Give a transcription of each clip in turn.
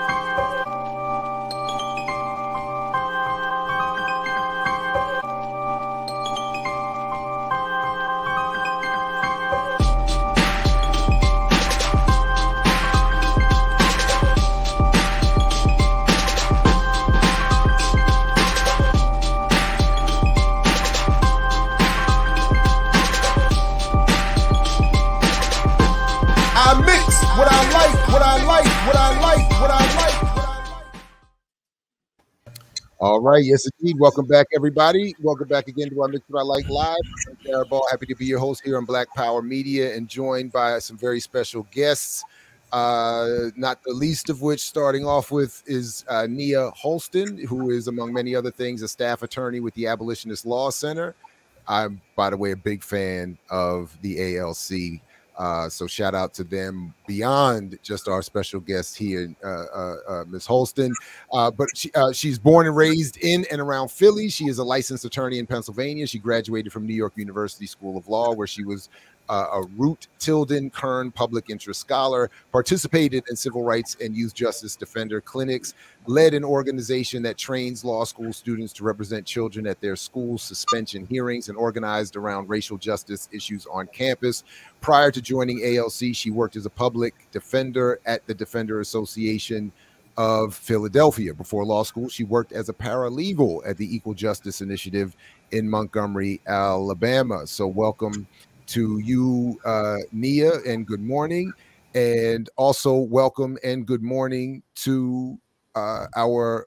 you All right, yes indeed. Welcome back, everybody. Welcome back again to our Mix What I Like Live. I'm Jared Ball, happy to be your host here on Black Power Media and joined by some very special guests. Uh, not the least of which, starting off with, is uh, Nia Holston, who is, among many other things, a staff attorney with the Abolitionist Law Center. I'm, by the way, a big fan of the ALC. Uh, so shout out to them beyond just our special guest here, uh, uh, uh Ms. Holston. Uh, but she, uh, she's born and raised in and around Philly. She is a licensed attorney in Pennsylvania. She graduated from New York University School of Law, where she was uh, a Root Tilden Kern Public Interest Scholar, participated in civil rights and youth justice defender clinics, led an organization that trains law school students to represent children at their school suspension hearings, and organized around racial justice issues on campus. Prior to joining ALC, she worked as a public defender at the Defender Association of Philadelphia. Before law school, she worked as a paralegal at the Equal Justice Initiative in Montgomery, Alabama. So, welcome to you, uh, Nia, and good morning. And also, welcome and good morning to uh, our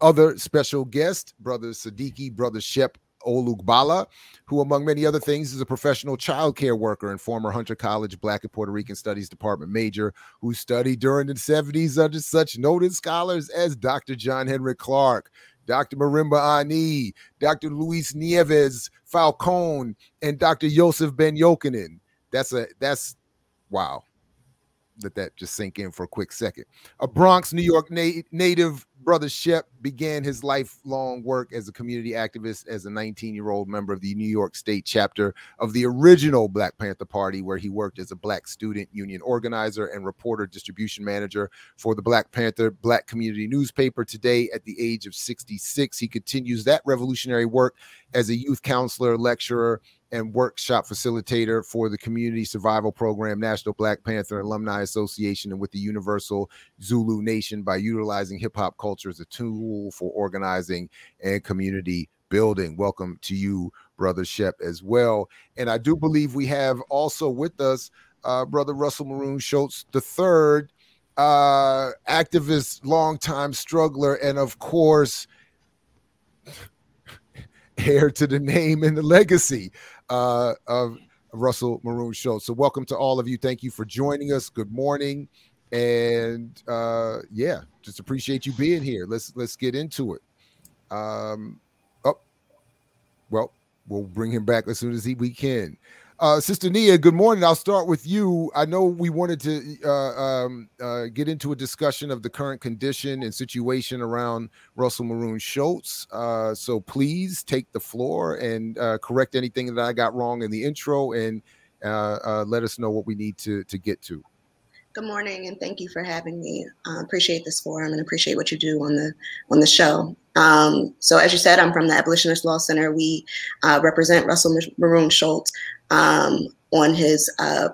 other special guest, Brother Sadiki, Brother Shep Olugbala, who, among many other things, is a professional child care worker and former Hunter College Black and Puerto Rican Studies Department major who studied during the 70s under such noted scholars as Dr. John Henrik Clarke, Dr. Marimba Ani, Dr. Luis Nieves Falcon, and Dr. Joseph Ben Jochannan. That's a that's wow let that just sink in for a quick second. A Bronx, New York na- native, Brother Shep began his lifelong work as a community activist as a 19 year old member of the New York State chapter of the original Black Panther Party, where he worked as a Black student union organizer and reporter distribution manager for the Black Panther Black community newspaper. Today, at the age of 66, he continues that revolutionary work as a youth counselor, lecturer, and workshop facilitator for the Community Survival Program, National Black Panther Alumni Association, and with the Universal Zulu Nation by utilizing hip hop culture as a tool for organizing and community building. Welcome to you, Brother Shep, as well. And I do believe we have also with us uh, Brother Russell Maroon Shoatz the third, uh, activist, longtime struggler, and of course, heir to the name and the legacy uh, of Russell Maroon Shoatz. So, welcome to all of you. Thank you for joining us. Good morning, and uh, yeah, just appreciate you being here. Let's let's get into it. Um, oh, well, we'll bring him back as soon as he, we can. Uh, Sister Nia, good morning. I'll start with you. I know we wanted to uh, um, uh, get into a discussion of the current condition and situation around Russell Maroon Shoatz. Uh, so please take the floor and uh, correct anything that I got wrong in the intro and uh, let us know what we need to, to get to. Good morning, and thank you for having me. appreciate this forum and appreciate what you do on the on the show. Um, so, as you said, I'm from the Abolitionist Law Center. We represent Russell Maroon Shoatz um, on his uh,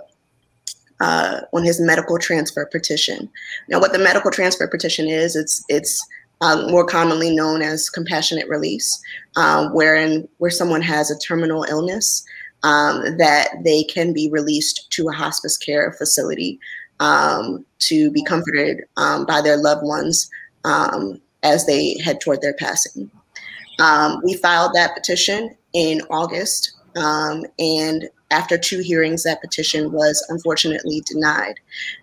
uh, on his medical transfer petition. Now, what the medical transfer petition is, it's it's uh, more commonly known as compassionate release, um, wherein where someone has a terminal illness um, that they can be released to a hospice care facility um, to be comforted um, by their loved ones um, as they head toward their passing. Um, we filed that petition in August um, and after two hearings, that petition was unfortunately denied.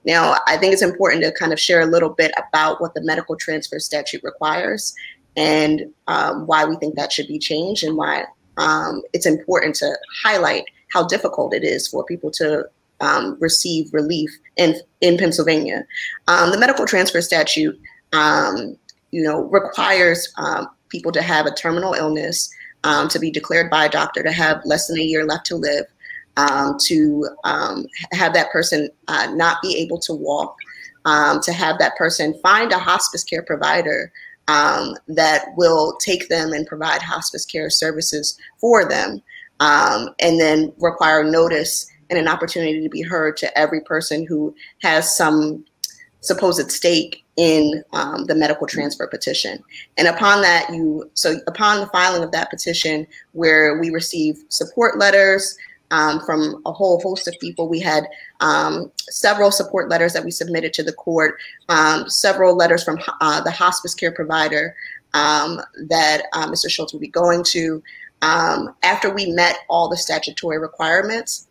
Now, I think it's important to kind of share a little bit about what the medical transfer statute requires and um, why we think that should be changed and why it's important to highlight how difficult it is for people to um, receive relief in, in Pennsylvania. Um, the medical transfer statute, um, you know, requires people to have a terminal illness um, to be declared by a doctor to have less than a year left to live, um, to um, have that person uh, not be able to walk, um, to have that person find a hospice care provider um, that will take them and provide hospice care services for them, um, and then require notice and an opportunity to be heard to every person who has some supposed stake in um, the medical transfer petition. And upon that, you so upon the filing of that petition, where we received support letters um, from a whole host of people, we had um, several support letters that we submitted to the court, um, several letters from uh, the hospice care provider um, that uh, Mr. Shoatz will be going to. Um, after we met all the statutory requirements,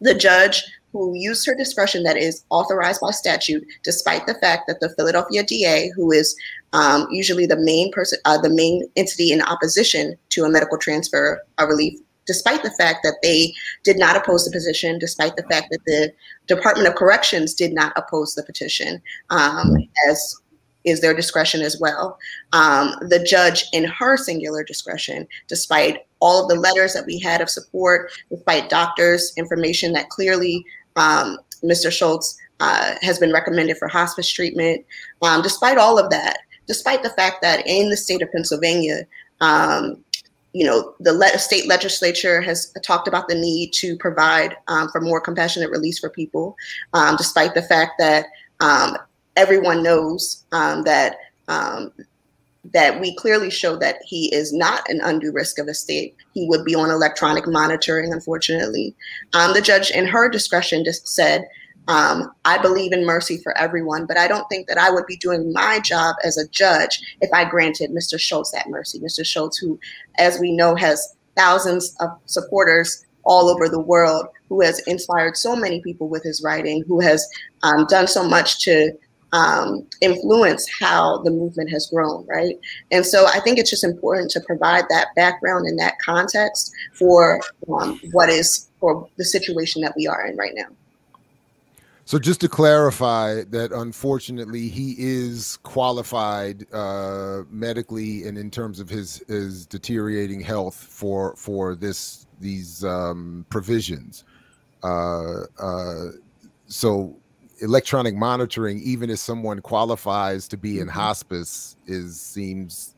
the judge who used her discretion that is authorized by statute, despite the fact that the Philadelphia DA, who is um, usually the main person, uh, the main entity in opposition to a medical transfer a relief, despite the fact that they did not oppose the petition, despite the fact that the Department of Corrections did not oppose the petition, um, as is their discretion as well. Um, the judge, in her singular discretion, despite all of the letters that we had of support, despite doctors' information that clearly um, Mr. Shoatz uh, has been recommended for hospice treatment, um, despite all of that, despite the fact that in the state of Pennsylvania, um, you know, the le- state legislature has talked about the need to provide um, for more compassionate release for people, um, despite the fact that um, everyone knows that that we clearly show that he is not an undue risk of escape. He would be on electronic monitoring, unfortunately. Um, the judge, in her discretion, just said, um, I believe in mercy for everyone, but I don't think that I would be doing my job as a judge if I granted Mr. Shoatz that mercy. Mr. Shoatz, who, as we know, has thousands of supporters all over the world, who has inspired so many people with his writing, who has um, done so much to um, influence how the movement has grown, right? And so I think it's just important to provide that background and that context for um, what is for the situation that we are in right now. So just to clarify that, unfortunately, he is qualified uh, medically and in terms of his his deteriorating health for for this these um, provisions. Uh, uh, so electronic monitoring, even if someone qualifies to be in mm-hmm. hospice, is seems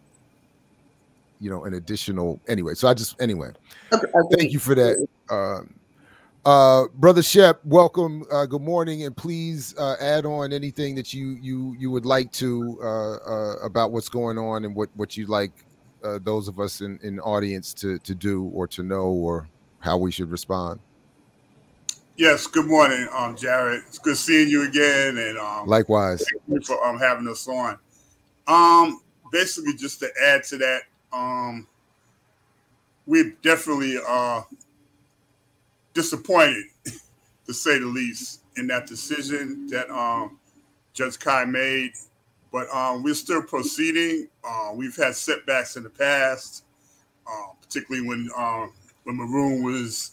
you know an additional anyway. So I just anyway, okay, okay. thank you for that. Um, uh, brother Shep, welcome. Uh, good morning, and please uh, add on anything that you you you would like to uh, uh, about what's going on and what what you'd like uh, those of us in in audience to to do or to know or how we should respond. Yes, good morning, um, Jared. It's good seeing you again, and um, likewise. Thank you for um, having us on. Um, basically, just to add to that, um, we're definitely uh, disappointed, to say the least, in that decision that um, Judge Kai made. But um, we're still proceeding. Uh, we've had setbacks in the past, uh, particularly when uh, when Maroon was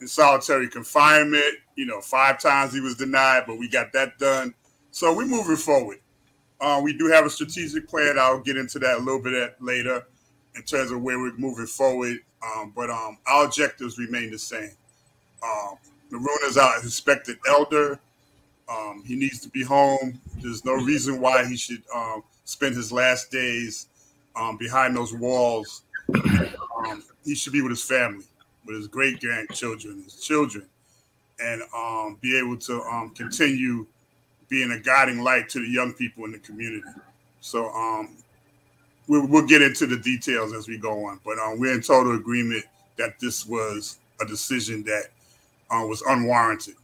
in solitary confinement. You know, five times he was denied, but we got that done. So we're moving forward. Uh, we do have a strategic plan. I'll get into that a little bit later in terms of where we're moving forward. Um, but um, our objectives remain the same. Um, Maroon is our expected elder. Um, he needs to be home. There's no reason why he should um, spend his last days um, behind those walls. Um, he should be with his family with his great grandchildren, his children, and um, be able to um, continue being a guiding light to the young people in the community. So um, we'll, we'll get into the details as we go on, but um, we're in total agreement that this was a decision that uh, was unwarranted.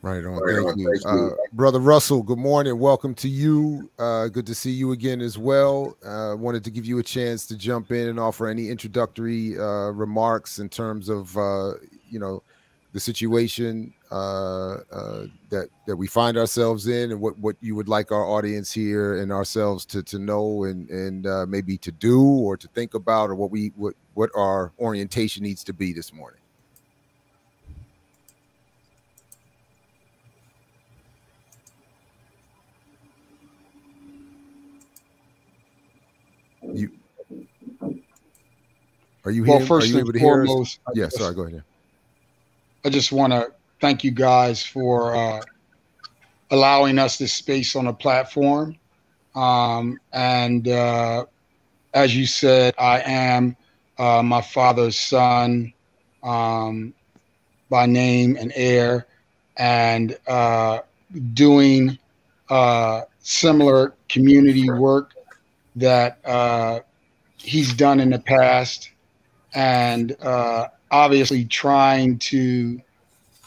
Right on. Right Thank, on. You. Uh. Brother Russell, good morning. Welcome to you. Uh, good to see you again as well. Uh, wanted to give you a chance to jump in and offer any introductory uh, remarks in terms of, uh, you know, the situation uh, that that we find ourselves in, and what what you would like our audience here and ourselves to to know and and maybe to do or to think about, or what we what what our orientation needs to be this morning. Are you well, first are you able to foremost, us? Yeah, sorry, go ahead. I just want to thank you guys for uh, allowing us this space on a platform. Um, and uh, as you said, I am uh, my father's son um, by name and heir, and uh, doing uh, similar community work that uh, he's done in the past, and uh, obviously trying to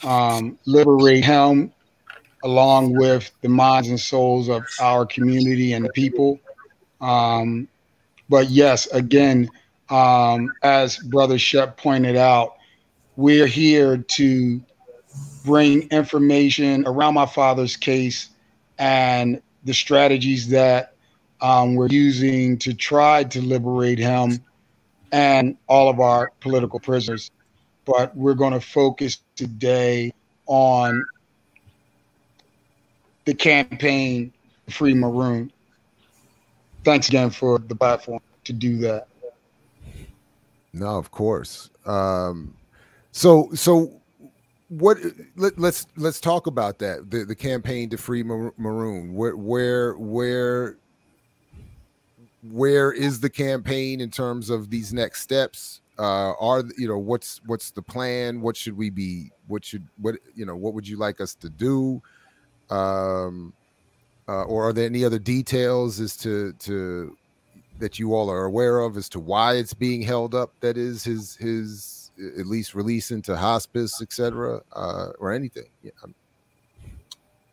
um, liberate him along with the minds and souls of our community and the people. Um, but yes, again, um, as Brother Shep pointed out, we're here to bring information around my father's case and the strategies that um, we're using to try to liberate him and all of our political prisoners. But we're going to focus today on the campaign Free Maroon. Thanks again for the platform to do that. No, of course. Um, so, so what? Let, us let's, let's talk about that. The the campaign to free Maroon. Where where where where is the campaign in terms of these next steps? Uh, are you know what's what's the plan? What should we be? What should what you know? What would you like us to do? Um, uh, or are there any other details as to to that you all are aware of as to why it's being held up? That is his his at least release into hospice, etc., uh, or anything. Yeah.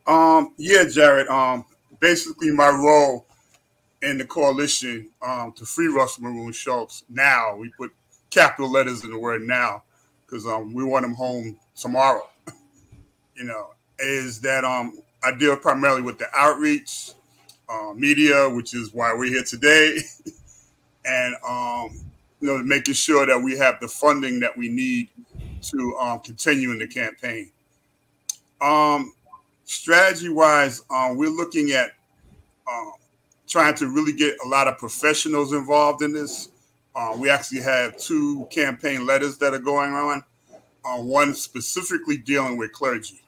Um. Yeah, Jared. Um. Basically, my role in the coalition um, to free Russell Maroon Shoatz. Now we put capital letters in the word now because um, we want him home tomorrow. you know, is that um, I deal primarily with the outreach, uh, media, which is why we're here today, and um, you know, making sure that we have the funding that we need to um, continue in the campaign. Um, strategy wise, um, we're looking at um, trying to really get a lot of professionals involved in this. Uh, we actually have two campaign letters that are going on. Uh, one specifically dealing with clergy.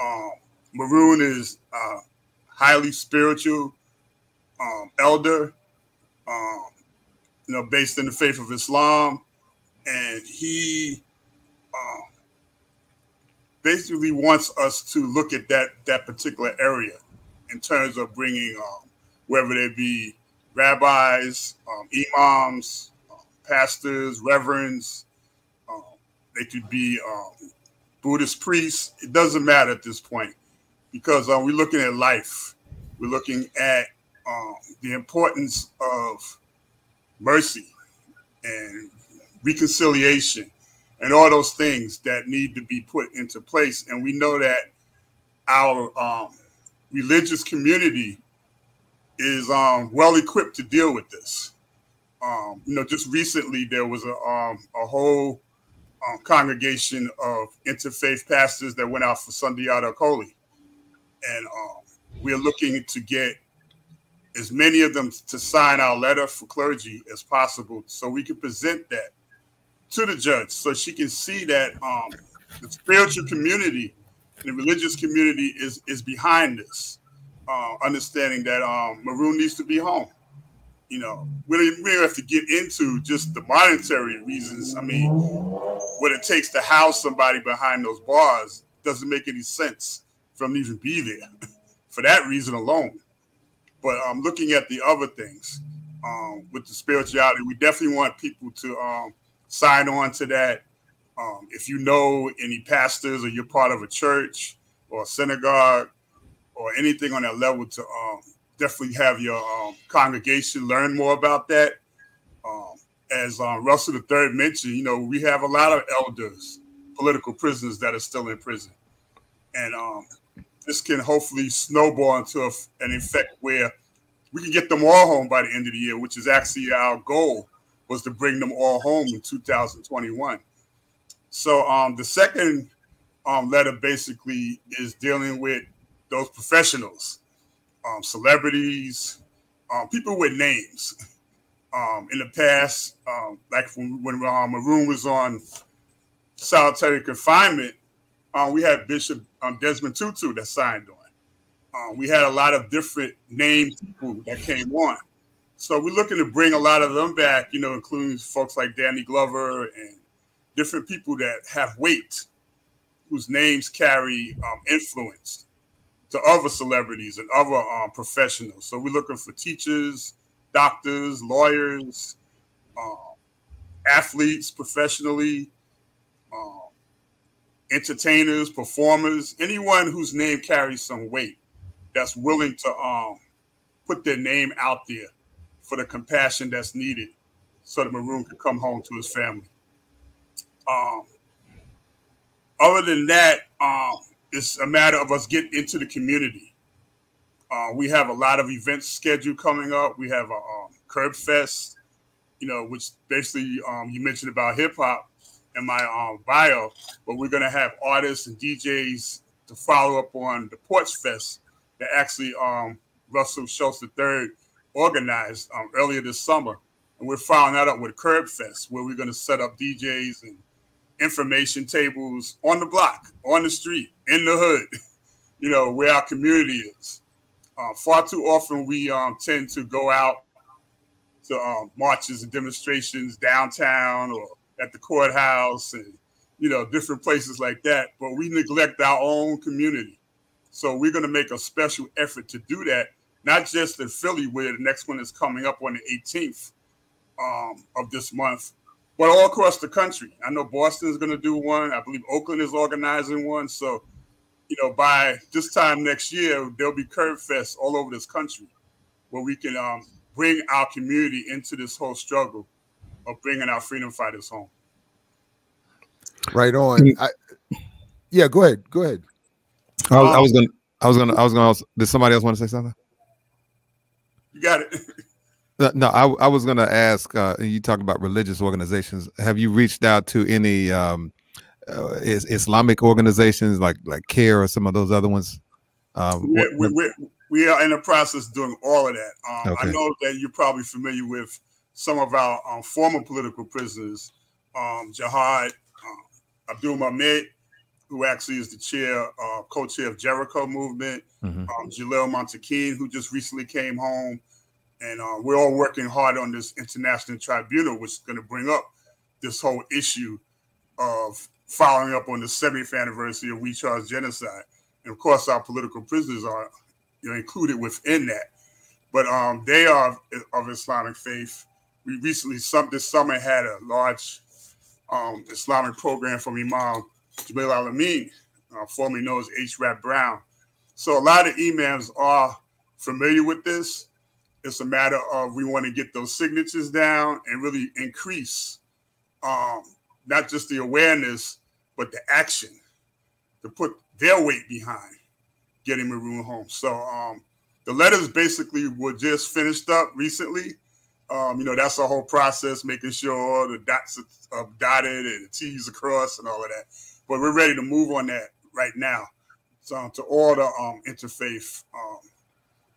Um, Maroon is highly spiritual um, elder, um, you know, based in the faith of Islam, and he um, basically wants us to look at that that particular area in terms of bringing, um, whether they be rabbis, um, imams, um, pastors, reverends, they could be Buddhist priests. It doesn't matter at this point because uh, we're looking at life. We're looking at um, the importance of mercy and reconciliation and all those things that need to be put into place. And we know that our um, religious community is um, well equipped to deal with this. Um, you know, just recently there was a, um, a whole um, congregation of interfaith pastors that went out for Sunday Holy and um, we're looking to get as many of them to sign our letter for clergy as possible, so we can present that to the judge, so she can see that um, the spiritual community and the religious community is is behind this, uh, understanding that um, Maroon needs to be home. You know, we don't, we have to get into just the monetary reasons. I mean, what it takes to house somebody behind those bars doesn't make any sense for them to even be there for that reason alone. But I'm um, looking at the other things um, with the spirituality, we definitely want people to um, sign on to that. Um, if you know any pastors or you're part of a church or a synagogue or anything on that level, to um, definitely have your um, congregation learn more about that. as Russell the Third mentioned, you know, we have a lot of elders, political prisoners that are still in prison. And um, this can hopefully snowball into an effect where we can get them all home by the end of the year, which is actually our goal was to bring them all home in 2021. So um, the second um, letter basically is dealing with those professionals, um, celebrities, um, people with names. Um, in the past, um, like when, when Maroon was on solitary confinement, uh, we had Bishop um, Desmond Tutu that signed on. We had a lot of different named people that came on. So we're looking to bring a lot of them back, you know, including folks like Danny Glover and different people that have weight, whose names carry um, influence to other celebrities and other um, professionals. So we're looking for teachers, doctors, lawyers, uh, athletes professionally, uh, entertainers, performers, anyone whose name carries some weight that's willing to um, put their name out there for the compassion that's needed so that Maroon could come home to his family. Um, other than that, um, it's a matter of us getting into the community. Uh, we have a lot of events scheduled coming up. We have a um, Curb Fest, you know, which basically um, you mentioned about hip hop in my um, bio, but we're going to have artists and DJs to follow up on the Porch Fest that actually um, Russell Shoatz III organized um, earlier this summer. And we're following that up with Curb Fest, where we're going to set up DJs and information tables on the block, on the street, in the hood, you know, where our community is. Uh, far too often, we um, tend to go out to um, marches and demonstrations downtown or at the courthouse and, you know, different places like that. But we neglect our own community. So we're going to make a special effort to do that not just in Philly, where the next one is coming up on the 18th um, of this month, but all across the country. I know Boston is going to do one. I believe Oakland is organizing one. So, you know, by this time next year, there'll be Curb Fest all over this country where we can um, bring our community into this whole struggle of bringing our freedom fighters home. Right on. I, yeah, go ahead. Go ahead. I was, I was gonna. I was gonna. I was gonna. Did somebody else want to say something? You got it. No, I, I was going to ask. Uh, you talk about religious organizations. Have you reached out to any um, uh, is, Islamic organizations like like CAIR or some of those other ones? Um, we, we, we, we, are in the process of doing all of that. Um, okay. I know that you're probably familiar with some of our um, former political prisoners, um, Jihad uh, Abdulmumit, who actually is the chair, uh, co-chair of Jericho movement, mm-hmm. um, Jalil Muntaqim, who just recently came home, and uh, we're all working hard on this international tribunal, which is going to bring up this whole issue of following up on the 70th anniversary of We Charge Genocide, and of course, our political prisoners are you know, included within that. But um, they are of Islamic faith. We recently, some this summer, had a large um, Islamic program from Imam Jamil Al-Amin, uh, formerly known as H. Rap Brown. So a lot of imams are familiar with this. It's a matter of we want to get those signatures down and really increase um, not just the awareness, but the action to put their weight behind getting Maroon home. So um, the letters basically were just finished up recently. Um, you know, that's the whole process, making sure the dots are dotted and the T's across and all of that but we're ready to move on that right now. So to all the um, interfaith um,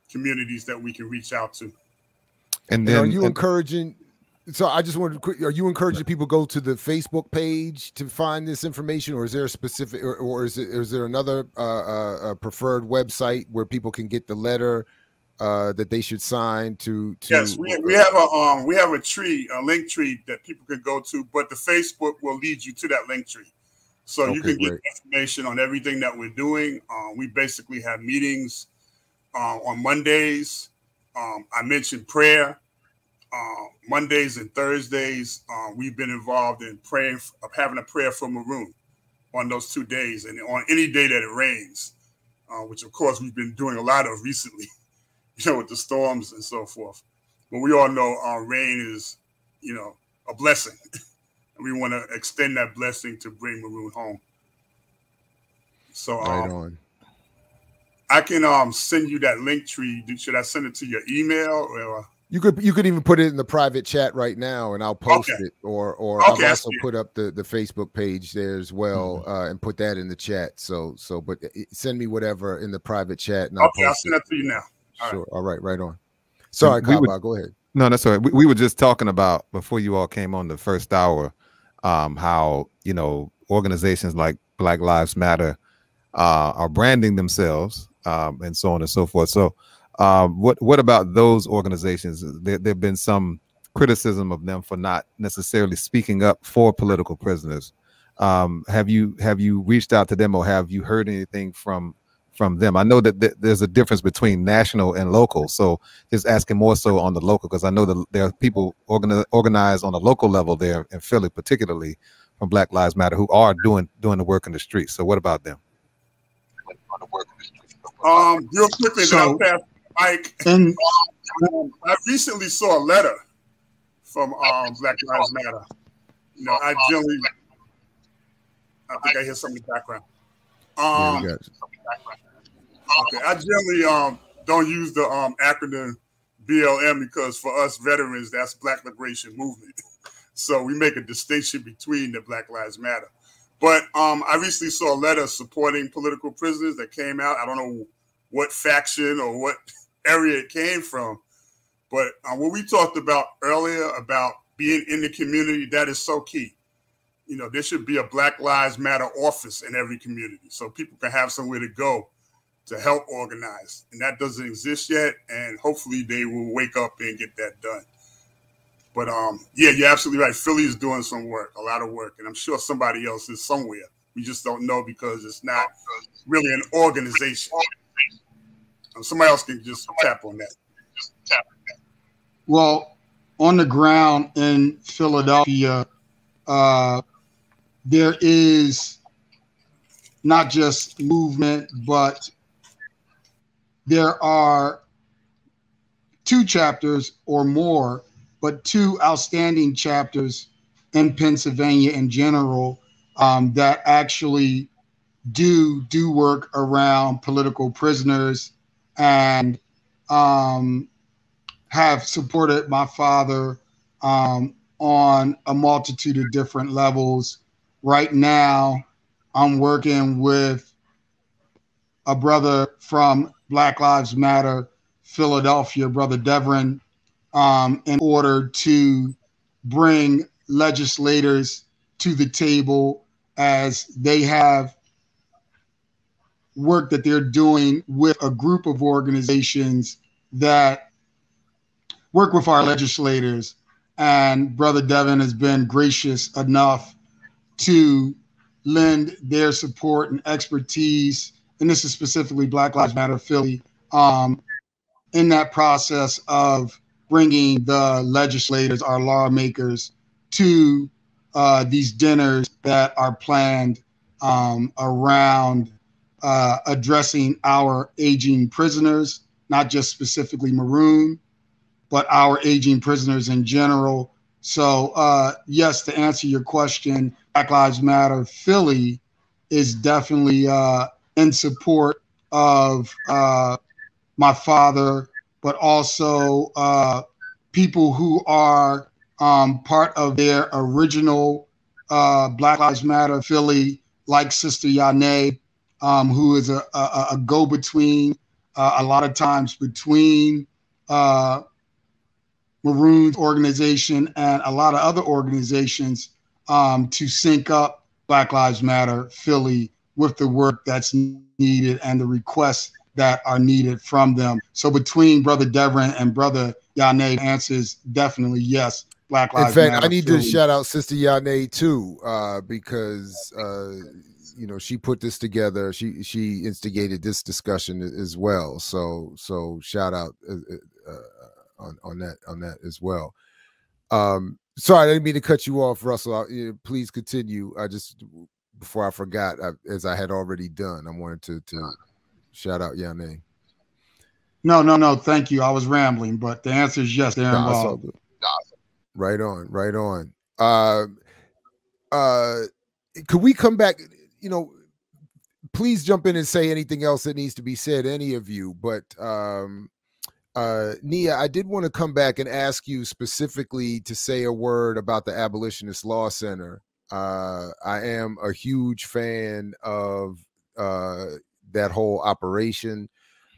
communities that we can reach out to. And then, and are you and, encouraging? So I just wanted to. Are you encouraging people go to the Facebook page to find this information, or is there a specific, or, or is it is there another uh, uh, preferred website where people can get the letter? Uh, that they should sign to, to yes we, we have a um we have a tree a link tree that people can go to but the facebook will lead you to that link tree so okay, you can get great. information on everything that we're doing. Uh, we basically have meetings uh, on Mondays. Um, I mentioned prayer. Uh, Mondays and Thursdays, uh, we've been involved in praying, of having a prayer for Maroon on those two days, and on any day that it rains, uh, which of course we've been doing a lot of recently, you know, with the storms and so forth. But we all know uh, rain is, you know, a blessing. And we want to extend that blessing to bring Maroon home. So right um, on. I can um send you that link tree. Should I send it to your email or? You could you could even put it in the private chat right now, and I'll post okay. it. Or or okay, I'll also put up the the Facebook page there as well, mm-hmm. uh, and put that in the chat. So so, but send me whatever in the private chat, and I'll okay, I'll send it. that to you now. All sure. Right. All right. Right on. Sorry, Kaba, go ahead. No, that's all right. We, we were just talking about before you all came on the first hour um, how you know organizations like Black Lives Matter uh, are branding themselves um, and so on and so forth. So, um, what what about those organizations? There have been some criticism of them for not necessarily speaking up for political prisoners. Um, have you have you reached out to them or have you heard anything from from them? I know that th- there's a difference between national and local, so just asking more so on the local because I know that there are people organi- organized on a local level there in Philly, particularly from Black Lives Matter, who are doing doing the work in the streets. So what about them? Um, real quickly, so, then I'll pass Mike. And, um, I recently saw a letter from um, Black Lives Matter. You know, I generally, I think I hear something in the background. Um, okay, I generally um don't use the um acronym BLM because for us veterans, that's Black Liberation Movement. So we make a distinction between the Black Lives Matter. But um, I recently saw a letter supporting political prisoners that came out. I don't know what faction or what area it came from, but uh, what we talked about earlier about being in the community, that is so key. You know, there should be a Black Lives Matter office in every community so people can have somewhere to go to help organize. And that doesn't exist yet. And hopefully they will wake up and get that done. But um, yeah, you're absolutely right. Philly is doing some work, a lot of work, and I'm sure somebody else is somewhere. We just don't know because it's not really an organization. Somebody else can just tap on that. Well, on the ground in Philadelphia, uh, there is not just movement, but there are two chapters or more but two outstanding chapters in Pennsylvania in general um, that actually do do work around political prisoners and um, have supported my father um, on a multitude of different levels. Right now, I'm working with a brother from Black Lives Matter Philadelphia, Brother Devrin um, in order to bring legislators to the table as they have work that they're doing with a group of organizations that work with our legislators. And Brother Devin has been gracious enough to lend their support and expertise, and this is specifically Black Lives Matter Philly, um, in that process of bringing the legislators, our lawmakers, to uh, these dinners that are planned um, around uh, addressing our aging prisoners, not just specifically Maroon, but our aging prisoners in general. So, uh, yes, to answer your question, Black Lives Matter Philly is definitely uh, in support of uh, my father but also uh, people who are um, part of their original uh, Black Lives Matter Philly, like Sister Yane, um, who is a, a, a go between uh, a lot of times between uh, Maroon's organization and a lot of other organizations um, to sync up Black Lives Matter Philly with the work that's needed and the requests that are needed from them. So between Brother Devin and Brother Yane, answers definitely yes. Black Lives In fact, Matter I need to shout out Sister Yane too, uh, because uh, you know she put this together. She she instigated this discussion as well. So so shout out uh, uh, uh on on that on that as well. Um, sorry, I didn't mean to cut you off, Russell. I, please continue. I just before I forgot, I, as I had already done, I wanted to to Shout out Yane. No, no, no. Thank you. I was rambling, but the answer is yes. They're nah, involved. Right on, right on. Uh, uh, could we come back? You know, please jump in and say anything else that needs to be said, any of you. But um, uh, Nia, I did want to come back and ask you specifically to say a word about the Abolitionist Law Center. Uh, I am a huge fan of uh, that whole operation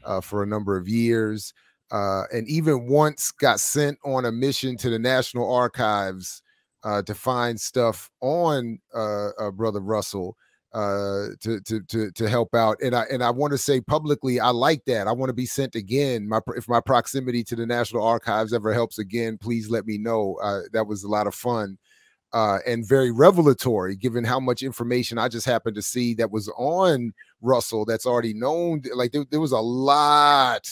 uh, for a number of years. Uh, and even once got sent on a mission to the National Archives uh, to find stuff on uh, uh, Brother Russell. Uh, to to to to help out. And I and I want to say publicly, I like that. I want to be sent again. My if my proximity to the National Archives ever helps again, please let me know. Uh, that was a lot of fun. Uh, and very revelatory, given how much information I just happened to see that was on Russell that's already known. Like there, there was a lot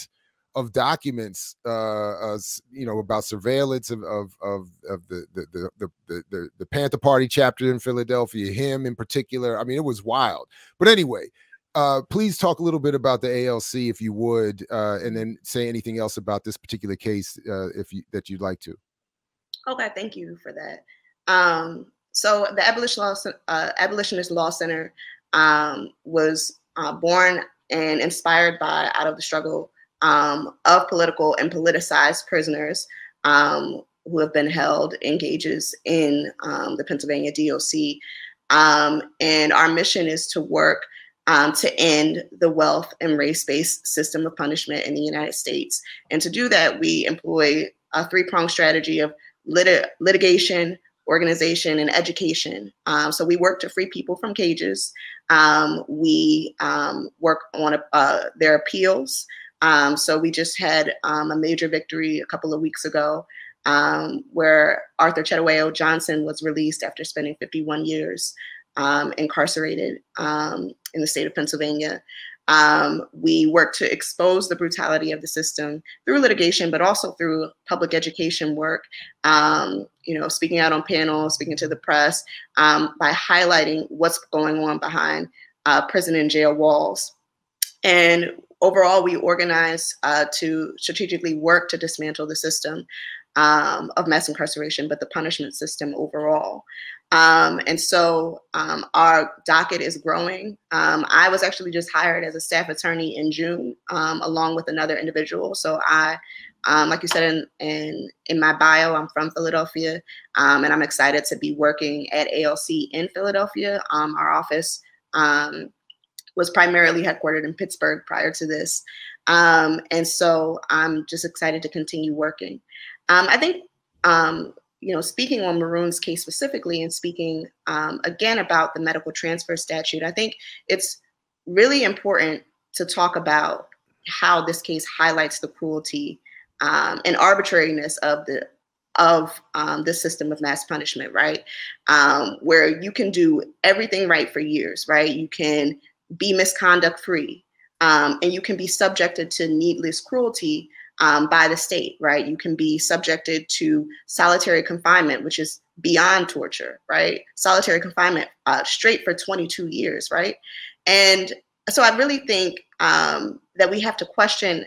of documents, uh, uh, you know, about surveillance of of of, of the, the, the the the the Panther Party chapter in Philadelphia, him in particular. I mean, it was wild. But anyway, uh, please talk a little bit about the ALC if you would, uh, and then say anything else about this particular case uh, if you that you'd like to. Okay, thank you for that. Um, so the Abolition Law, uh, Abolitionist Law Center um, was uh, born and inspired by out of the struggle um, of political and politicized prisoners um, who have been held in cages in um, the Pennsylvania DOC. Um, and our mission is to work um, to end the wealth and race based system of punishment in the United States. And to do that, we employ a three pronged strategy of lit- litigation, organization, and education. Um, so we work to free people from cages. we work on uh, their appeals. Um, so we just had um, a major victory a couple of weeks ago um, where Arthur Cetewayo Johnson was released after spending 51 years um, incarcerated um, in the state of Pennsylvania. Um, we work to expose the brutality of the system through litigation, but also through public education work. you know, speaking out on panels, speaking to the press, by highlighting what's going on behind uh, prison and jail walls. And overall, we organize uh, to strategically work to dismantle the system um, of mass incarceration, but the punishment system overall. Um, and so um, our docket is growing. Um, I was actually just hired as a staff attorney in June, um, along with another individual. So I, um, like you said in, in, in my bio, I'm from Philadelphia, and I'm excited to be working at ALC in Philadelphia. our office um, was primarily headquartered in Pittsburgh prior to this. Um, and so I'm just excited to continue working. Um, I think, um, you know, speaking on Maroon's case specifically and speaking um, again about the medical transfer statute, I think it's really important to talk about how this case highlights the cruelty um, and arbitrariness of the of um, the system of mass punishment, right? Um, where you can do everything right for years, right? You can be misconduct free. Um, and you can be subjected to needless cruelty um, by the state, right? You can be subjected to solitary confinement, which is beyond torture, right? Solitary confinement uh, straight for 22 years, right? And so I really think um, that we have to question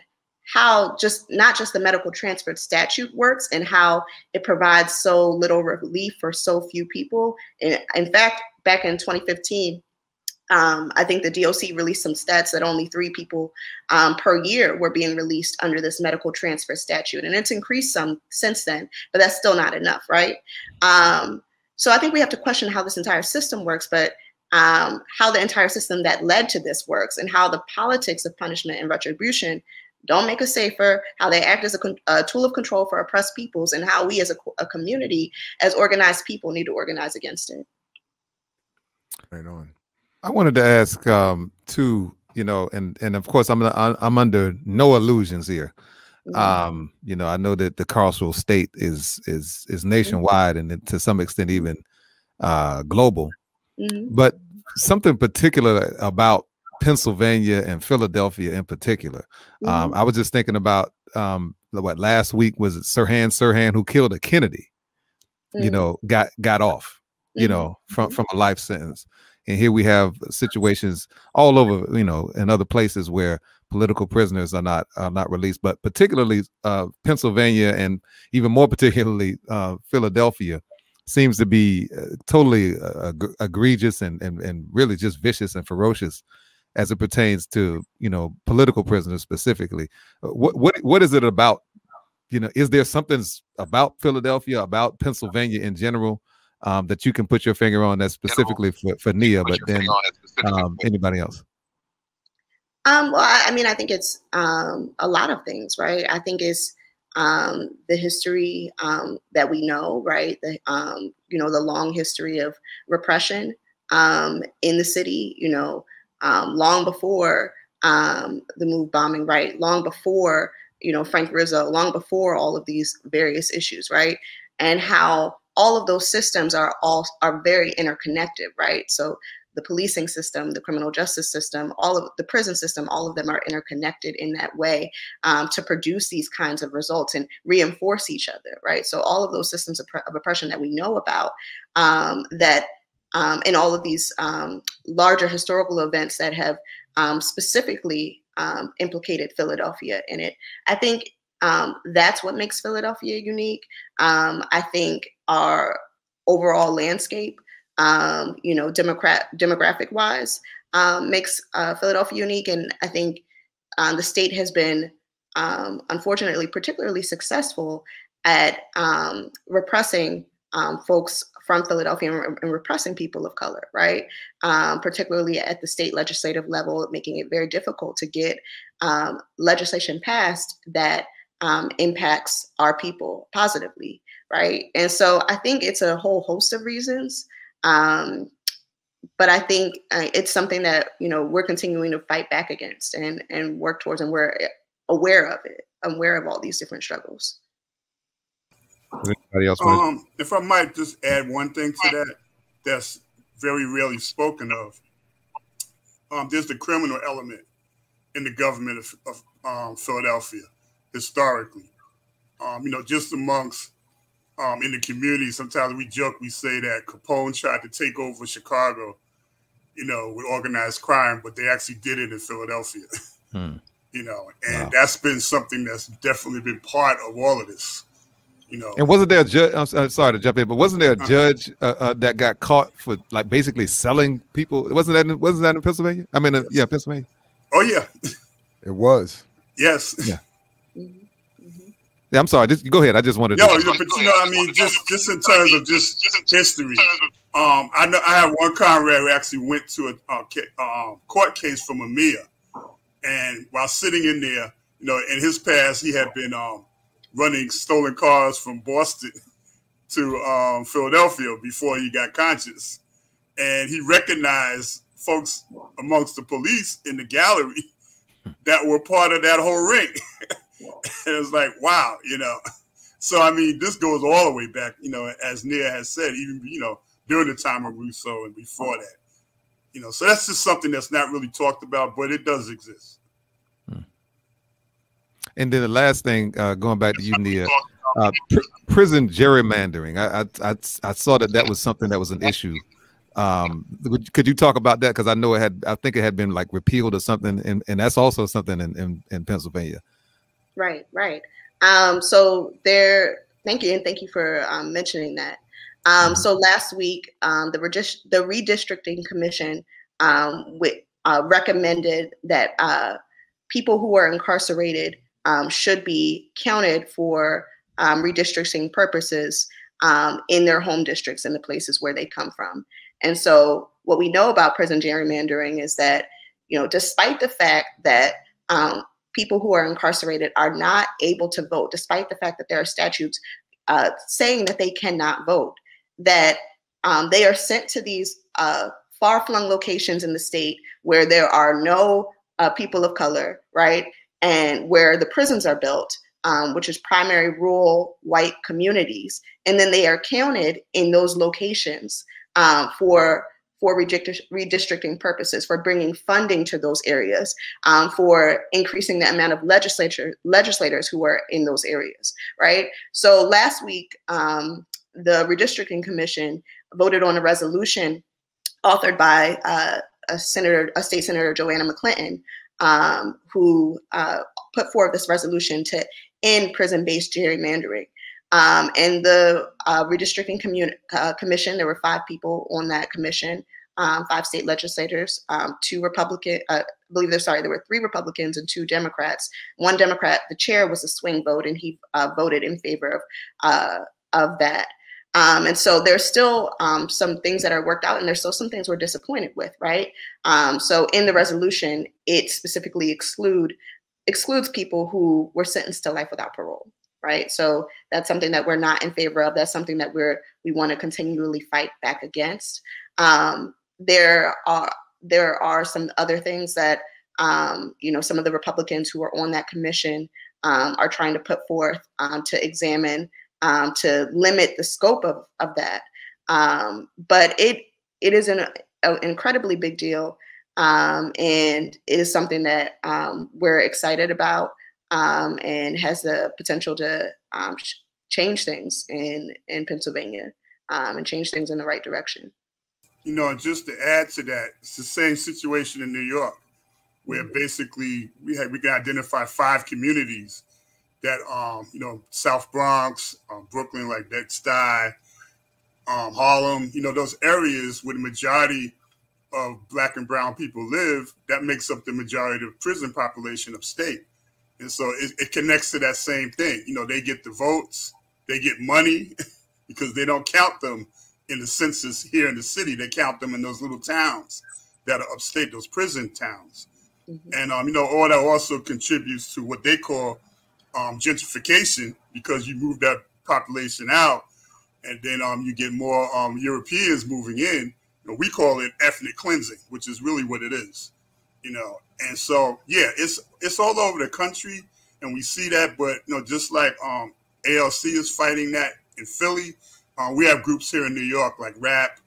how just not just the medical transfer statute works and how it provides so little relief for so few people. And in fact, back in 2015, um, I think the DOC released some stats that only three people um, per year were being released under this medical transfer statute. And it's increased some since then, but that's still not enough, right? Um, so I think we have to question how this entire system works, but um, how the entire system that led to this works and how the politics of punishment and retribution don't make us safer, how they act as a, a tool of control for oppressed peoples, and how we as a, a community, as organized people, need to organize against it. Right on. I wanted to ask um too, you know, and and of course I'm I'm under no illusions here. Mm-hmm. Um, you know, I know that the carceral state is is is mm-hmm. nationwide and to some extent even uh global. Mm-hmm. But something particular about Pennsylvania and Philadelphia in particular. Um, mm-hmm. Um, I was just thinking about um, what last week was it Sirhan Sirhan who killed a Kennedy, mm-hmm. you know, got got off, you mm-hmm. know, from from a life sentence and here we have situations all over you know in other places where political prisoners are not are not released but particularly uh, pennsylvania and even more particularly uh, philadelphia seems to be uh, totally uh, egregious and, and and really just vicious and ferocious as it pertains to you know political prisoners specifically. Uh, what what what is it about you know is there something about philadelphia about pennsylvania in general um, that you can put your finger on that's specifically for, for Nia, but then um, anybody else? Um, well, I, I, mean, I think it's um, a lot of things, right? I think it's um, the history um, that we know, right? The um, you know the long history of repression um, in the city, you know, um, long before um, the move bombing, right? Long before, you know, Frank Rizzo, long before all of these various issues, right? And how all of those systems are all are very interconnected, right? So the policing system, the criminal justice system, all of the prison system, all of them are interconnected in that way um, to produce these kinds of results and reinforce each other, right? So all of those systems of, of oppression that we know about um, that um, and all of these um, larger historical events that have um, specifically um, implicated Philadelphia in it. I think that's what makes Philadelphia unique. I think our overall landscape um, you know, Democrat demographic wise, um, makes uh, Philadelphia unique. And I think um, the state has been, um, unfortunately, particularly successful at um, repressing um, folks from Philadelphia and, and, repressing people of color, right? particularly at the state legislative level, making it very difficult to get legislation passed that impacts our people positively, right? And so I think it's a whole host of reasons. Um, but I think uh, it's something that you know we're continuing to fight back against and and work towards, and we're aware of it, aware of all these different struggles. Anybody else? Um, if I might just add one thing to that, that's very rarely spoken of. Um, there's the criminal element in the government of, of um, Philadelphia historically. Um, you know, just amongst um, in the community, sometimes we joke, we say that Capone tried to take over Chicago, you know, with organized crime, but they actually did it in Philadelphia. Hmm. you know, and wow. that's been something that's definitely been part of all of this. You know, and wasn't there a judge? I'm, I'm sorry to jump in, but wasn't there a uh-huh. judge uh, uh, that got caught for like basically selling people? Wasn't that in, wasn't that in Pennsylvania? I mean, uh, yeah, Pennsylvania. Oh yeah, it was. Yes. Yeah. Yeah, I'm sorry. Just go ahead. I just wanted. Yo, to- but you know, I mean, just just in terms of just history, um, I know I have one comrade who actually went to a, a, a court case from EMEA, and while sitting in there, you know, in his past, he had been um, running stolen cars from Boston to um, Philadelphia before he got conscious, and he recognized folks amongst the police in the gallery that were part of that whole ring. and it's like, wow, you know. So I mean, this goes all the way back, you know, as Nia has said, even you know, during the time of Rizzo and before that. You know, so that's just something that's not really talked about, but it does exist. Hmm. And then the last thing, uh, going back to you, Nia, uh, pr- prison gerrymandering. I, I, I I saw that that was something that was an issue. Um, could you talk about that? Because I know it had, I think it had been like repealed or something, and, and that's also something in, in, in Pennsylvania. Right, right. Um, so there, thank you, and thank you for um, mentioning that. Um, so last week, um, the, regist- the redistricting commission um, with, uh, recommended that uh, people who are incarcerated um, should be counted for redistricting purposes in their home districts and the places where they come from. And so, what we know about prison gerrymandering is that, you know, despite the fact that um, people who are incarcerated are not able to vote, despite the fact that there are statutes uh, saying that they cannot vote, that um, they are sent to these uh, far flung locations in the state where there are no uh, people of color, right? And where the prisons are built, um, which is primary rural white communities. And then they are counted in those locations um, for for redistricting purposes, for bringing funding to those areas, um, for increasing the amount of legislature legislators who are in those areas, right? So last week, um, the redistricting commission voted on a resolution authored by uh, a senator, a state senator, Joanna McClinton, um, who uh, put forward this resolution to end prison-based gerrymandering. Um, and the uh, redistricting commun- uh, commission, there were five people on that commission, um, five state legislators, um, two Republican, uh, I believe they're sorry, there were three Republicans and two Democrats. One Democrat, the chair was a swing vote, and he uh, voted in favor of uh, of that. Um, and so there's still um, some things that are worked out, and there's still some things we're disappointed with, right? Um, so in the resolution, it specifically exclude excludes people who were sentenced to life without parole right? So that's something that we're not in favor of. That's something that we're we want to continually fight back against. Um, there are there are some other things that um, you know some of the Republicans who are on that commission um, are trying to put forth um, to examine um, to limit the scope of of that. Um, but it it is an, an incredibly big deal, and it is something that we're excited about and has the potential to change things in in Pennsylvania and change things in the right direction you know, and just to add to that, it's the same situation in New York, where mm-hmm. basically we had we can identify five communities that um, you know, South Bronx, um, Brooklyn, like Bed Stuy, um, Harlem, you know, those areas where the majority of black and brown people live, that makes up the majority of prison population of state. And so it, it connects to that same thing. You know, they get the votes, they get money because they don't count them in the census here in the city. They count them in those little towns that are upstate, those prison towns. Mm-hmm. And um, you know, all that also contributes to what they call um, gentrification because you move that population out, and then um, you get more um, Europeans moving in. You know, we call it ethnic cleansing, which is really what it is. You know, and so yeah, it's it's all over the country, and we see that. But you know, just like um, ALC is fighting that in Philly, uh, we have groups here in New York like Rap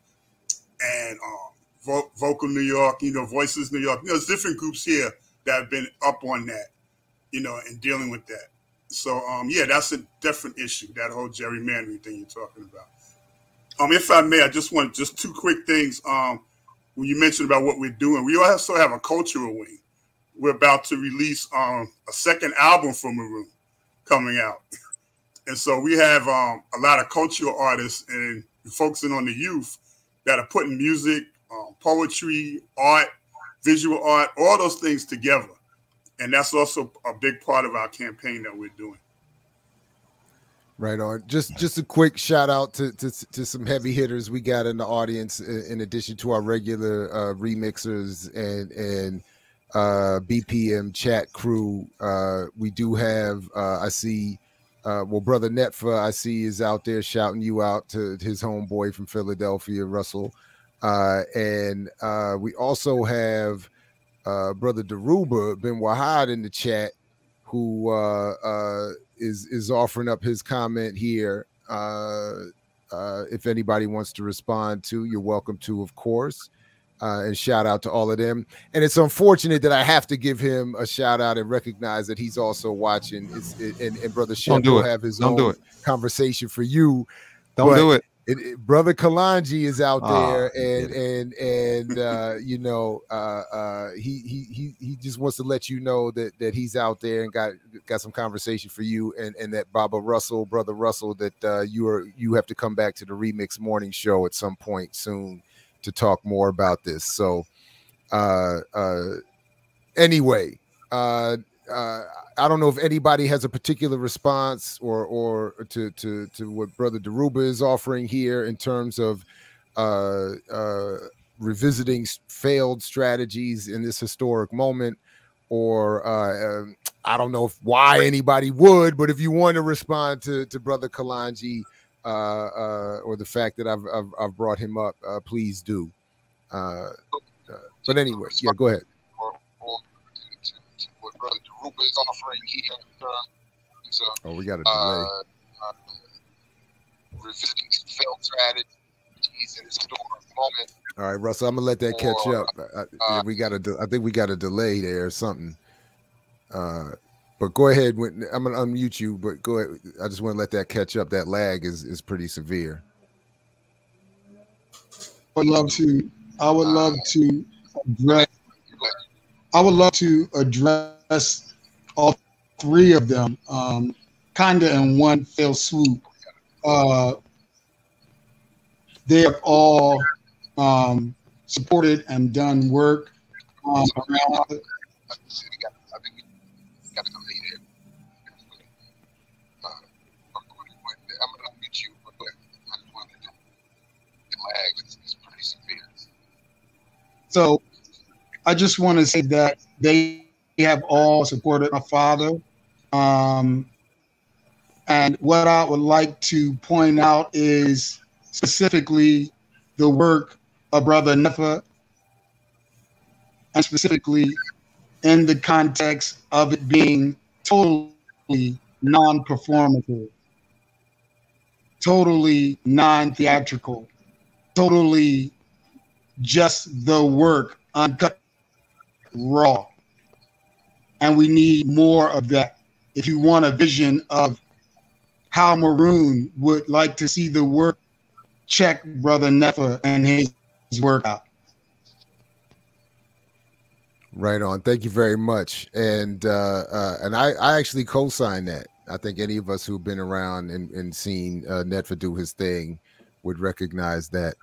and um, Vo- Vocal New York, you know, Voices New York. You know, there's different groups here that have been up on that, you know, and dealing with that. So, um, yeah, that's a different issue, that whole gerrymandering thing you're talking about. Um, if I may, I just want just two quick things. Um, when you mentioned about what we're doing, we also have a cultural wing. We're about to release um, a second album for Maroon coming out. And so we have um, a lot of cultural artists and focusing on the youth that are putting music, um, poetry, art, visual art, all those things together. And that's also a big part of our campaign that we're doing. Right on. Just just a quick shout out to, to, to some heavy hitters we got in the audience in addition to our regular uh, remixers and and uh, BPM chat crew. Uh, we do have uh, I see uh, well, brother Netfa, I see is out there shouting you out to his homeboy from Philadelphia, Russell. Uh, and uh, we also have uh, brother Dhoruba bin Wahad in the chat, who uh, uh, is is offering up his comment here. if anybody wants to respond to, you're welcome to, of course. Uh, and shout out to all of them. And it's unfortunate that I have to give him a shout out and recognize that he's also watching. It's, it, and, and brother Shep will have his Don't own conversation for you. Don't do it. It, it, brother Kalanji is out oh, there, and and and uh, you know uh, uh, he he he he just wants to let you know that that he's out there and got got some conversation for you, and and that Baba Russell, brother Russell, that uh, you are you have to come back to the remix morning show at some point soon to talk more about this. So, uh, uh, anyway, uh, uh, I don't know if anybody has a particular response or or to to to what Brother Dhoruba is offering here in terms of uh, uh, revisiting failed strategies in this historic moment, or uh, um, I don't know if why anybody would, but if you want to respond to to Brother Kalanji or the fact that I've, I've, I've brought him up, uh, please do. Uh, uh, but anyway, yeah, go ahead. Oh, we got a delay. revisiting failed strategies in this moment. All right, Russell, I'm gonna let that catch up. I, we got a, I think we got a delay there or something. Uh, but go ahead. I'm gonna unmute you, but go ahead. I just want to let that catch up. That lag is is pretty severe. I would love to. I would love to address. I would love to address all three of them, um, kind of in one fell swoop. Uh, they have all um, supported and done work um, around So I just want to say that they have all supported my father. Um, and what I would like to point out is specifically the work of Brother Netfa, and specifically in the context of it being totally non performative, totally non theatrical, totally just the work uncut raw. And we need more of that. If you want a vision of how Maroon would like to see the work, check Brother Netfa and his work out. Right on. Thank you very much. And uh, uh, and I, I actually co-sign that. I think any of us who've been around and, and seen uh, Netfa do his thing would recognize that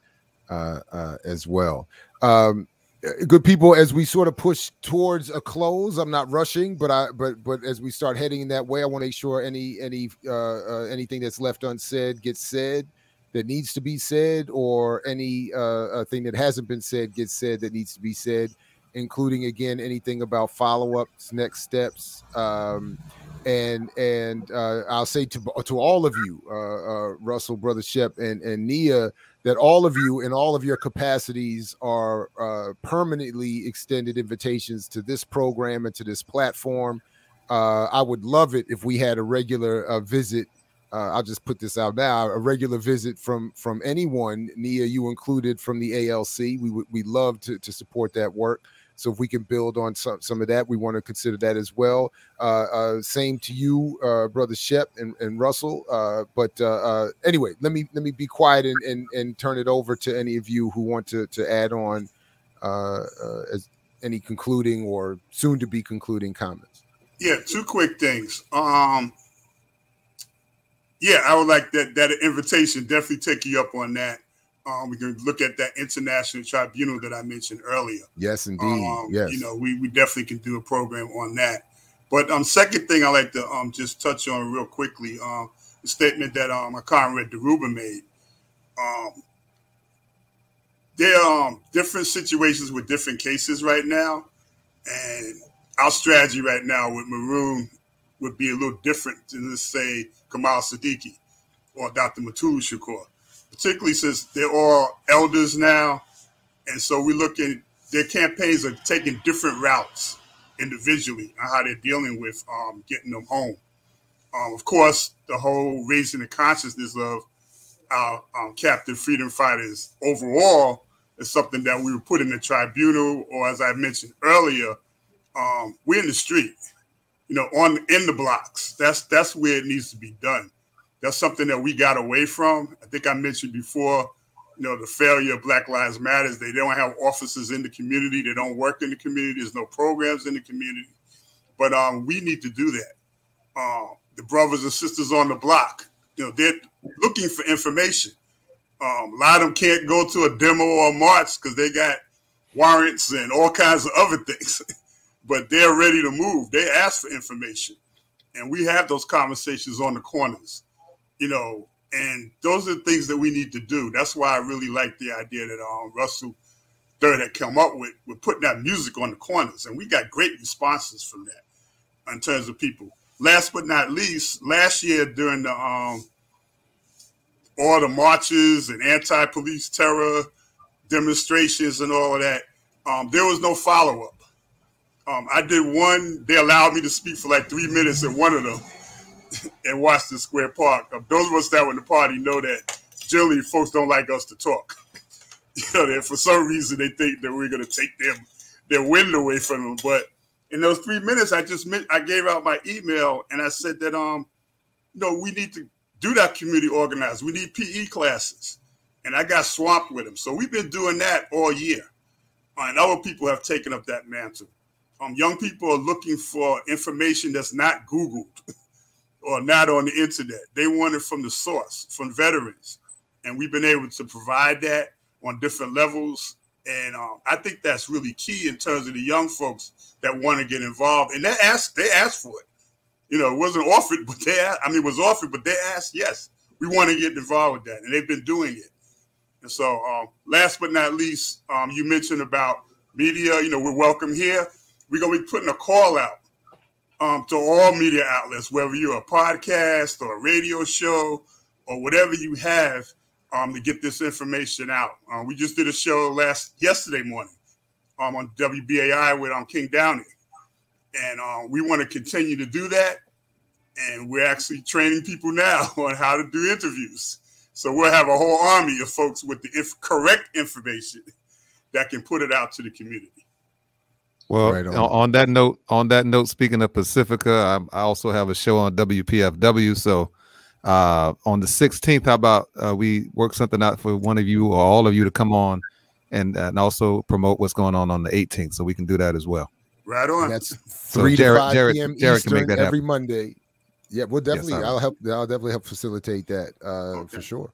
uh, uh, as well. Um, good people, as we sort of push towards a close, I'm not rushing, but I but but as we start heading in that way, I want to make sure any any uh, uh, anything that's left unsaid gets said that needs to be said, or any uh, uh, thing that hasn't been said gets said that needs to be said, including again anything about follow ups, next steps. Um, and and uh, I'll say to to all of you, uh, uh, Russell, brother Shep, and and Nia, that all of you in all of your capacities are uh, permanently extended invitations to this program and to this platform. Uh, I would love it if we had a regular uh, visit. I'll just put this out now: a regular visit from from anyone, Nia, you included, from the ALC. We would we love to to support that work. So if we can build on some, some of that, we want to consider that as well. Uh, uh, same to you, uh, brother Shep and, and Russell. Uh, but anyway, let me let me be quiet and, and and turn it over to any of you who want to to add on as any concluding or soon to be concluding comments. Yeah, two quick things. Um, yeah, I would like that that invitation. Definitely take you up on that. Um, we can look at that international tribunal that I mentioned earlier. Yes, indeed. Um, yes. You know, we, we definitely can do a program on that. But um, second thing I like to um just touch on real quickly, um, the statement that um my comrade Dhoruba made. Um, there are um, different situations with different cases right now, and our strategy right now with Maroon would be a little different than let's say Kamau Sadiki or Dr. Mutulu Shakur particularly since they're all elders now. And so we're looking, their campaigns are taking different routes individually on how they're dealing with um, getting them home. Um, of course, the whole raising the consciousness of our um, captive freedom fighters overall is something that we were put in the tribunal, or as I mentioned earlier, um, we're in the street, you know, on in the blocks. That's that's where it needs to be done that's something that we got away from. I think I mentioned before, you know, the failure of Black Lives Matters. They don't have offices in the community. They don't work in the community. There's no programs in the community. But um, we need to do that. Uh, the brothers and sisters on the block, you know, they're looking for information. Um, a lot of them can't go to a demo or a march because they got warrants and all kinds of other things. but they're ready to move. They ask for information. And we have those conversations on the corners you know, and those are the things that we need to do. That's why I really like the idea that um, Russell Third had come up with, with putting that music on the corners. And we got great responses from that in terms of people. Last but not least, last year during the um, all the marches and anti-police terror demonstrations and all of that, um, there was no follow-up. Um, I did one. They allowed me to speak for like three minutes in one of them in Washington Square Park. Those of us that were in the party know that generally folks don't like us to talk. you know, that for some reason they think that we're going to take them their wind away from them. But in those three minutes, I just meant, I gave out my email and I said that um, you know, we need to do that community organized. We need PE classes, and I got swamped with them. So we've been doing that all year, and other people have taken up that mantle. Um, young people are looking for information that's not Googled. or not on the internet. They want it from the source, from veterans. And we've been able to provide that on different levels. And um, I think that's really key in terms of the young folks that want to get involved. And they asked, they asked for it. You know, it wasn't offered, but they asked, I mean, it was offered, but they asked, yes, we want to get involved with that. And they've been doing it. And so, um, last but not least, um, you mentioned about media. You know, we're welcome here. We're going to be putting a call out um, to all media outlets, whether you're a podcast or a radio show or whatever you have, um, to get this information out. Uh, we just did a show last yesterday morning um, on WBAI with um, King Downey, and uh, we want to continue to do that. And we're actually training people now on how to do interviews. So we'll have a whole army of folks with the inf- correct information that can put it out to the community. Well, right on. on. that note, on that note, speaking of Pacifica, I, I also have a show on WPFW. So uh, on the 16th, how about uh, we work something out for one of you or all of you to come on and, and also promote what's going on on the 18th, so we can do that as well. Right on. That's three so Jared, to five Jared, p.m. Jared Eastern every happen. Monday. Yeah, we'll definitely. Yes, I'll help. I'll definitely help facilitate that uh, okay. for sure.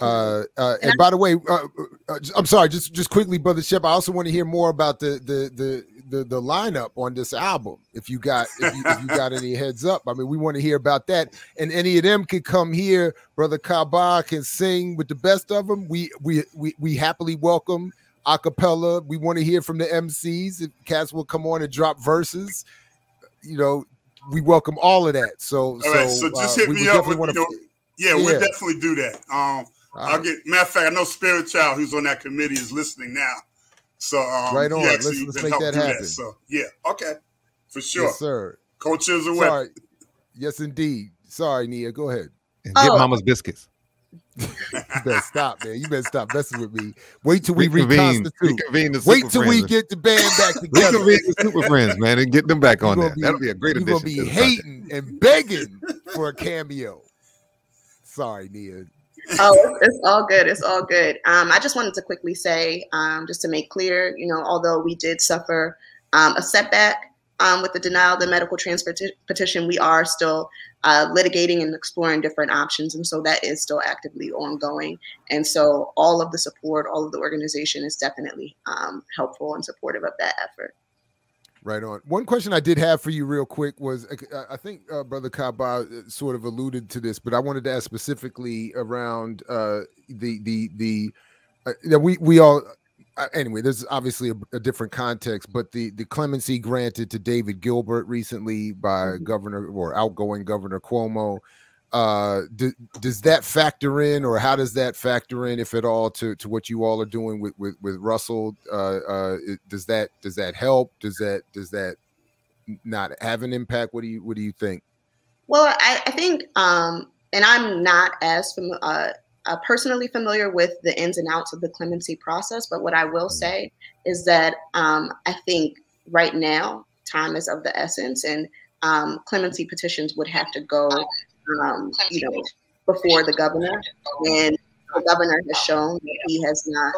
Uh, uh, and by the way, uh, uh, I'm sorry, just just quickly, brother Shep. I also want to hear more about the the the the, the lineup on this album. If you got if you, if you got any heads up, I mean, we want to hear about that. And any of them could come here. Brother Kaba can sing with the best of them. We we we we happily welcome acapella. We want to hear from the MCs. If cats will come on and drop verses, you know, we welcome all of that. So all so, right, so just uh, hit me up. With, you know, yeah, yeah, we'll definitely do that. Um, I'll get matter of fact, I know Spirit Child, who's on that committee, is listening now. So um, right on. Let's, let's make that happen. That. So yeah, okay, for sure, yes, sir. Cultures away. Sorry. Yes, indeed. Sorry, Nia. Go ahead. And get oh. Mama's biscuits. you better stop, man. You better stop messing with me. Wait till we reconvene. reconstitute. Wait till we get the band back together. reconvene the super friends, man, and get them back on there. Be, That'll be a great addition. You're gonna be hating and begging for a cameo. Sorry, Nia oh, it's all good. It's all good. Um, I just wanted to quickly say, um, just to make clear, you know, although we did suffer um, a setback um, with the denial of the medical transfer petition, we are still uh, litigating and exploring different options. And so that is still actively ongoing. And so all of the support, all of the organization is definitely um, helpful and supportive of that effort. Right on. One question I did have for you, real quick, was I think uh, Brother Kaba uh, sort of alluded to this, but I wanted to ask specifically around uh, the the the uh, we we all uh, anyway. There's obviously a, a, different context, but the the clemency granted to David Gilbert recently by mm-hmm. Governor or outgoing Governor Cuomo uh do, does that factor in or how does that factor in if at all to to what you all are doing with with, with russell? Uh uh does that does that help? Does that does that not have an impact? What do you what do you think? Well i, I think um and i'm not as fam- uh, uh, personally familiar with the ins and outs of the clemency process but what i will mm-hmm. say is that um i think right now time is of the essence and um, clemency petitions would have to go um, you know, before the governor. And the governor has shown that he has not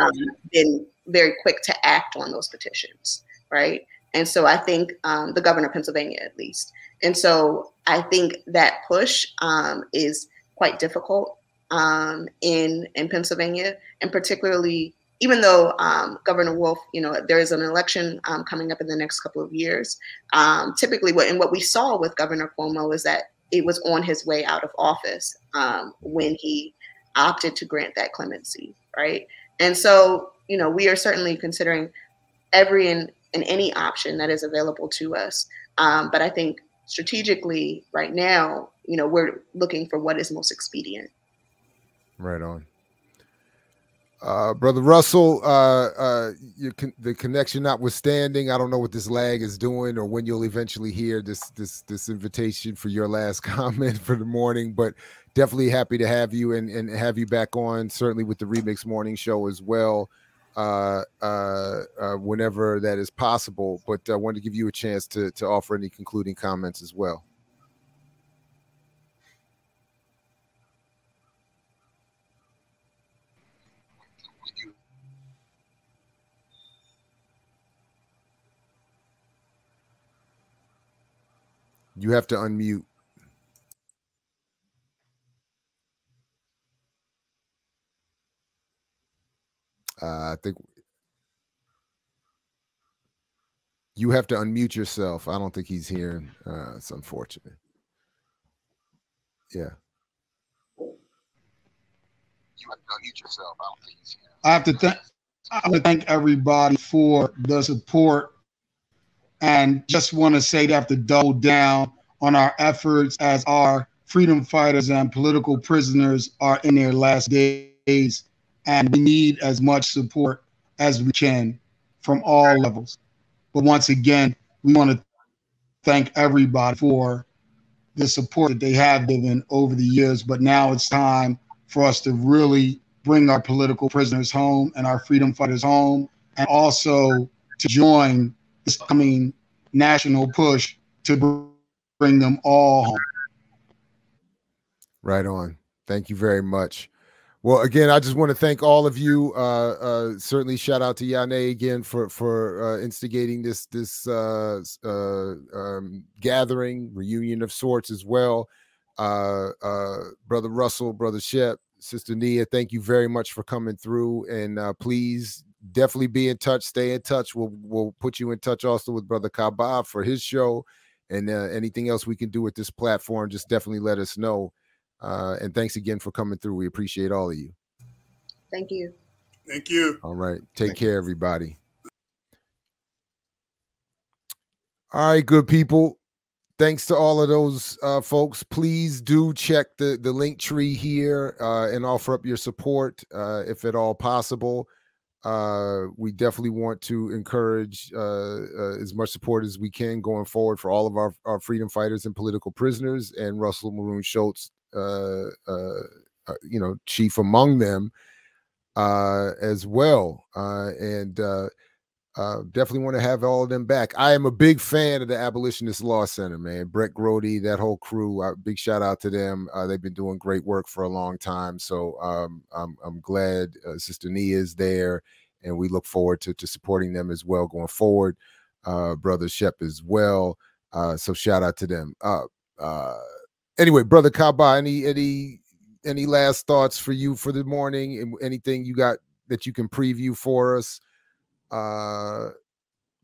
um, been very quick to act on those petitions, right? And so I think um, the governor of Pennsylvania, at least. And so I think that push um, is quite difficult um, in in Pennsylvania, and particularly even though um, Governor Wolf, you know, there is an election um, coming up in the next couple of years. Um, typically, what and what we saw with Governor Cuomo is that it was on his way out of office um, when he opted to grant that clemency, right? And so, you know, we are certainly considering every and, and any option that is available to us. Um, but I think strategically, right now, you know, we're looking for what is most expedient. Right on. Uh, Brother Russell, uh, uh, con- the connection notwithstanding, I don't know what this lag is doing or when you'll eventually hear this this this invitation for your last comment for the morning, but definitely happy to have you and, and have you back on, certainly with the Remix Morning Show as well, uh, uh, whenever that is possible. But I wanted to give you a chance to to offer any concluding comments as well. You have to unmute. Uh, I think you have to unmute yourself. I don't think he's hearing. Uh, it's unfortunate. Yeah. You have to unmute yourself. I don't think he's hearing. I have to thank. I have to thank everybody for the support and just want to say they have to double down on our efforts as our freedom fighters and political prisoners are in their last days, and we need as much support as we can from all levels. But once again, we want to thank everybody for the support that they have given over the years. But now it's time for us to really bring our political prisoners home and our freedom fighters home, and also to join this coming national push to bring them all home. Right on. Thank you very much. Well, again, I just want to thank all of you. Uh, uh, certainly, shout out to Yane again for for uh, instigating this this uh, uh, um, gathering reunion of sorts as well. Uh, brother Russell, brother Shep, sister Nia, thank you very much for coming through. And please, definitely be in touch. Stay in touch. We'll we'll put you in touch also with brother Kaba for his show, and anything else we can do with this platform. Just definitely let us know. Uh, and thanks again for coming through. We appreciate all of you. Thank you. Thank you. All right. Take Thank care, you. everybody. All right, good people. Thanks to all of those uh, folks. Please do check the the link tree here uh, and offer up your support uh, if at all possible. Uh, we definitely want to encourage uh, uh, as much support as we can going forward for all of our, our freedom fighters and political prisoners and Russell Maroon Shoatz, uh, uh, uh, you know, chief among them as well. And uh, definitely want to have all of them back. I am a big fan of the Abolitionist Law Center, man. Bret Grote, that whole crew. Uh, big shout out to them. Uh, they've been doing great work for a long time. So um, I'm, I'm glad uh, Sister Nia is there, and we look forward to, to supporting them as well going forward. Uh, Brother Shep as well. Uh, so shout out to them. Anyway, brother Kaba, any any any last thoughts for you for the morning? Anything you got that you can preview for us uh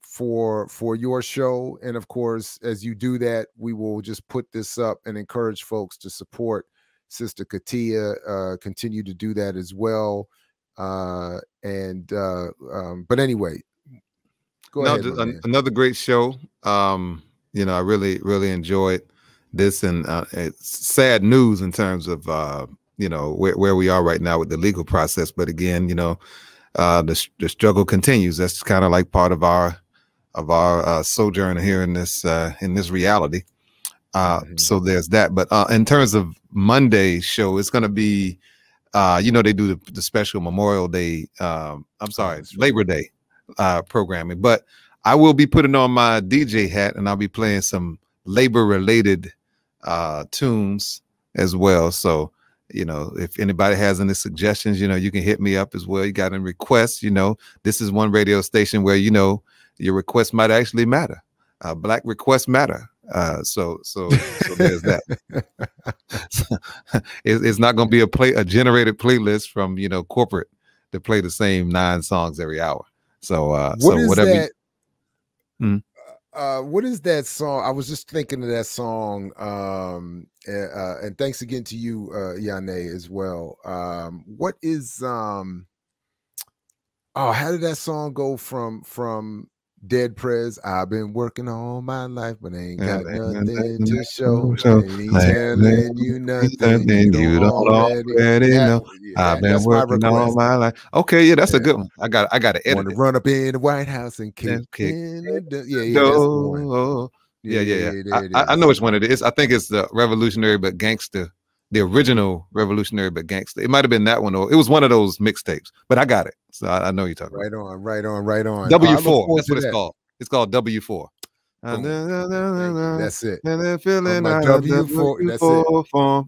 for for your show? And of course, as you do that, we will just put this up and encourage folks to support Sister Katia. Uh, continue to do that as well. Uh, and uh, um, but anyway, go no, ahead. another great show. Um, you know, I really really enjoyed this and uh, it's sad news in terms of uh, you know where, where we are right now with the legal process. But again, you know, uh, the the struggle continues. That's kind of like part of our of our uh, sojourn here in this uh, in this reality. Uh, mm-hmm. So there's that. But uh, in terms of Monday show, it's going to be, uh, you know, they do the, the special Memorial Day. Um, I'm sorry, Labor Day uh, programming. But I will be putting on my DJ hat and I'll be playing some labor related uh, tunes as well. So, you know, if anybody has any suggestions, you know, you can hit me up as well. You got any requests, you know, this is one radio station where, you know, your request might actually matter. Uh, black requests matter. Uh, so, so, so there's that. it, it's not going to be a play, a generated playlist from, you know, corporate to play the same nine songs every hour. So, uh, what so whatever. That? You, hmm? uh what is that song i was just thinking of that song um uh, and thanks again to you uh yane as well um what is um oh how did that song go from from Dead Prez, I've been working all my life, but ain't got nothing to show. Ain't telling you nothing you don't already know. I've been working all my life. Okay, yeah, that's a good one. I got I got to edit. Want to run up in the White House and kick, in the yeah, yeah, yeah, yeah, yeah. I, I know which one it is. I think it's the Revolutionary but Gangster the original Revolutionary but Gangster. It might have been that one, or it was one of those mixtapes. But I got it, so I, I know you're talking. Right on, right on, right on. W four. That's what it's called. It's called W four. That's it. And then feeling my W four. That's it.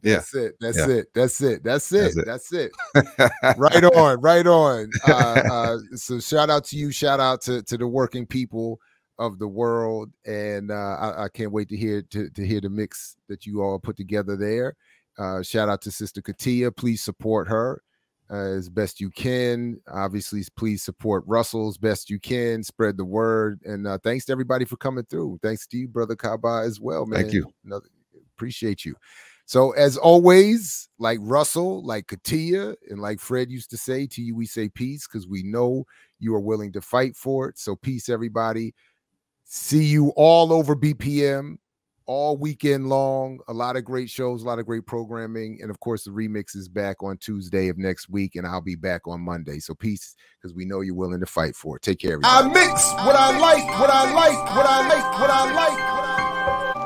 Yeah. That's it. That's yeah. it. That's it. That's it. That's it. right on. Right on. Uh, uh, so shout out to you. Shout out to to the working people of the world, and uh, I, I, can't wait to hear to to hear the mix that you all put together there. Uh, shout out to Sister Katia. Please support her uh, as best you can. Obviously, please support Russell as best you can. Spread the word. And uh, thanks to everybody for coming through. Thanks to you, Brother Kaba, as well, man. Thank you. Another, appreciate you. So, as always, like Russell, like Katia, and like Fred used to say, to you, we say peace because we know you are willing to fight for it. So, peace, everybody. See you all over BPM all weekend long. A lot of great shows, a lot of great programming. And of course, the remix is back on Tuesday of next week, and I'll be back on Monday. So peace, because we know you're willing to fight for it. Take care, everybody. I mix what I like, what I like, what I like, what I like. What I